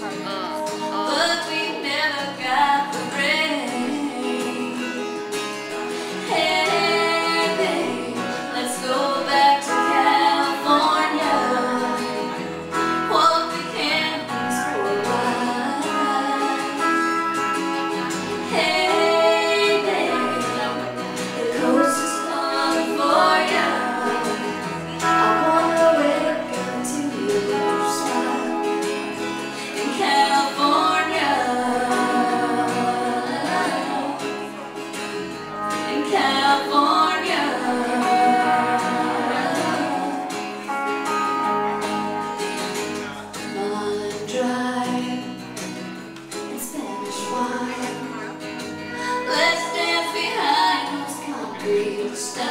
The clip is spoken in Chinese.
嗯。stand.